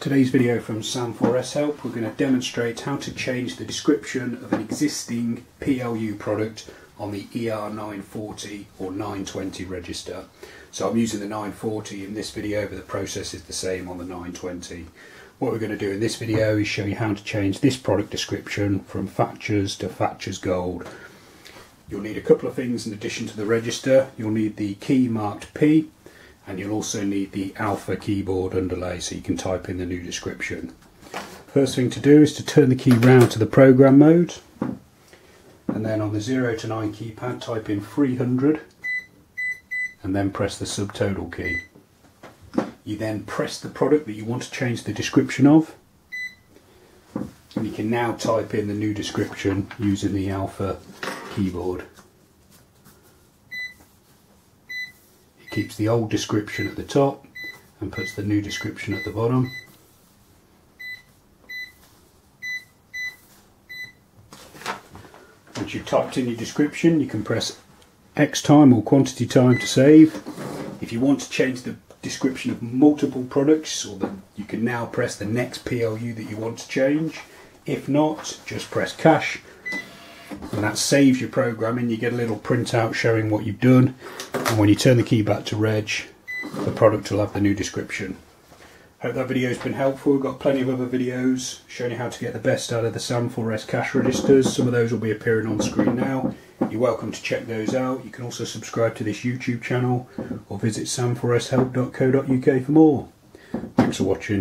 Today's video from Sam4S Help, we're going to demonstrate how to change the description of an existing PLU product on the ER940 or 920 register. So I'm using the 940 in this video, but the process is the same on the 920. What we're going to do in this video is show you how to change this product description from Factures to Factures Gold. You'll need a couple of things in addition to the register. You'll need the key marked P and you'll also need the alpha keyboard underlay so you can type in the new description. First thing to do is to turn the key round to the program mode and then on the 0 to 9 keypad type in 300 and then press the subtotal key. You then press the product that you want to change the description of and you can now type in the new description using the alpha keyboard. Keeps the old description at the top and puts the new description at the bottom. Once you've typed in your description you can press X time or quantity time to save. If you want to change the description of multiple products or the, you can now press the next PLU that you want to change. If not, just press cash and that saves your programming. You get a little printout showing what you've done and when you turn the key back to reg the product will have the new description. Hope that video has been helpful. We've got plenty of other videos showing you how to get the best out of the SAM4S cash registers. Some of those will be appearing on screen now. You're welcome to check those out. You can also subscribe to this YouTube channel or visit sam4shelp.co.uk for more. Thanks for watching.